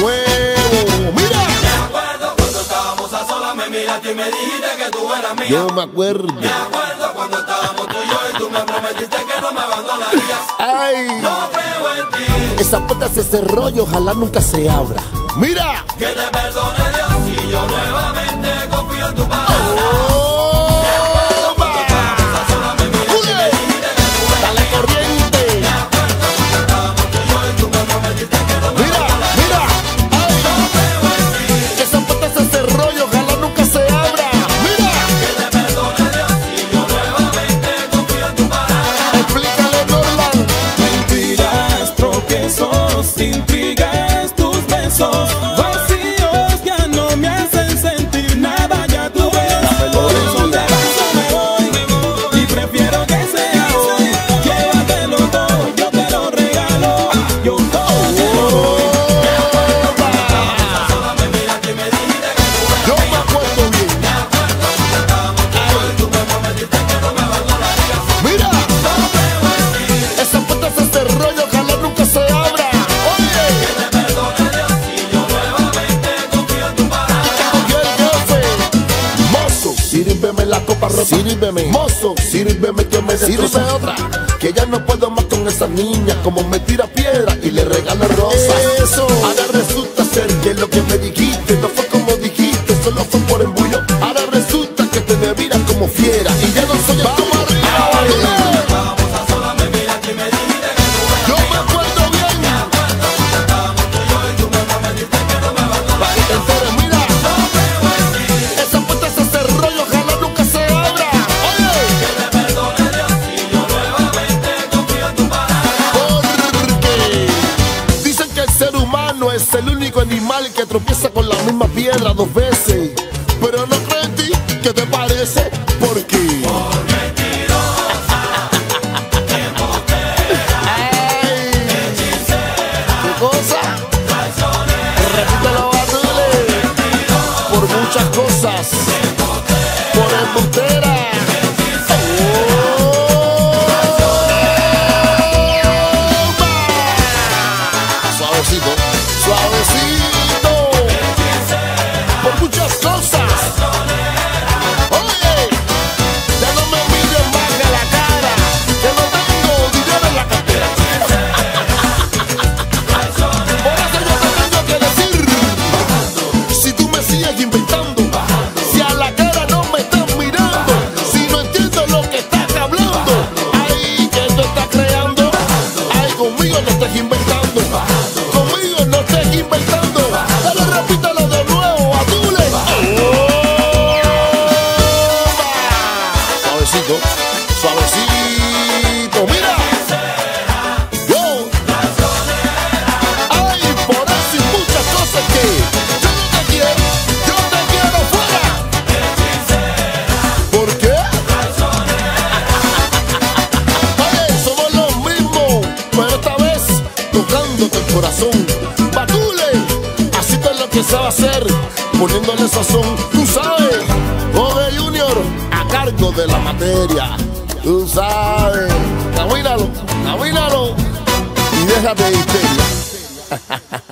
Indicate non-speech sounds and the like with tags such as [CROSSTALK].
nuevo. Mira. Me acuerdo cuando estábamos a solas, me miraste y me dijiste que tú eras mía. Yo me acuerdo. Me acuerdo cuando estábamos tú y yo y tú me prometiste que no me abandonarías. Ay. No creo en ti, Esa puerta se cerró y ojalá nunca se abra. Mira. que te perdone Dios 16 copa rota. Sírveme. Mozo, sírveme que me sirve otra. Que ya no puedo más con esa niña. Como me tira piedra y le regala rosas. Eso. Ahora resulta ser que lo que me dijiste no fue como dijiste, solo fue por embullo. Ahora resulta que te me miras como fiera. Tropieza con la misma piedra dos veces. Pero no creo en ti, ¿qué te parece? Porque. Ay, ¿Qué cosa? Repítelo, Batule. Por muchas cosas. Conmigo no estés inventando Batule, así es lo que sabe hacer, poniéndole sazón, tú sabes. Oye Junior, a cargo de la materia, tú sabes. Camínalo, camínalo y déjate de histeria. [LAUGHS]